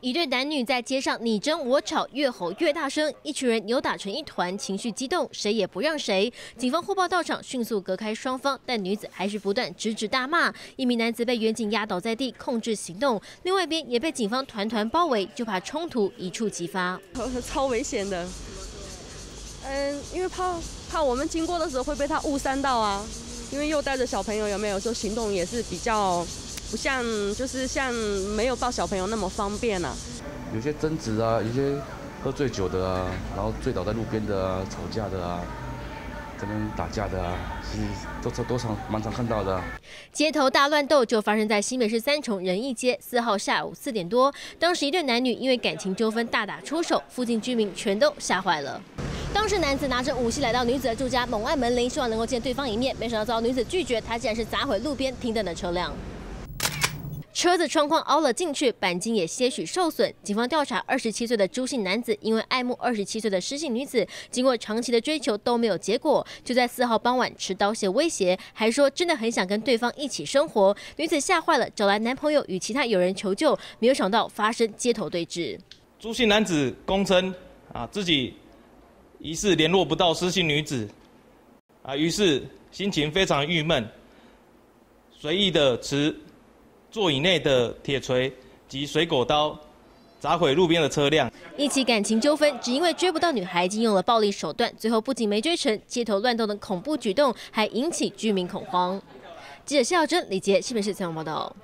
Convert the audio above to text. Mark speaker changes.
Speaker 1: 一对男女在街上你争我吵，越吼越大声，一群人扭打成一团，情绪激动，谁也不让谁。警方获报到场，迅速隔开双方，但女子还是不断指指大骂。一名男子被远警压倒在地，控制行动；另外一边也被警方团团包围，就怕冲突一触即发。
Speaker 2: 超危险的，嗯，因为怕怕我们经过的时候会被他误伤到啊，因为又带着小朋友，有没有？说行动也是比较。不像，就是像没有抱小朋友那么方便啊。
Speaker 3: 有些争执啊，有些喝醉酒的啊，然后醉倒在路边的啊，吵架的啊，可能打架的啊，是都常都常蛮常看到的。
Speaker 1: 街头大乱斗就发生在新北市三重仁义街，四号下午四点多，当时一对男女因为感情纠纷大打出手，附近居民全都吓坏了。当时男子拿着武器来到女子的住家，猛按门铃，希望能够见对方一面，没想到遭女子拒绝，他竟然是砸毁路边停等的车辆。车子窗框凹了进去，钣金也些许受损。警方调查，二十七岁的朱姓男子因为爱慕二十七岁的失信女子，经过长期的追求都没有结果，就在四号傍晚持刀械威胁，还说真的很想跟对方一起生活。女子吓坏了，找来男朋友与其他友人求救，没有想到发生街头对峙。
Speaker 4: 朱姓男子供称啊，自己疑似联络不到失信女子，啊，于是心情非常郁闷，随意的持。座椅内的铁锤及水果刀砸毁路边的车辆。
Speaker 1: 一起感情纠纷，只因为追不到女孩，竟用了暴力手段，最后不仅没追成，街头乱斗的恐怖举动还引起居民恐慌。记者谢耀珍、李杰，西北市采访报道。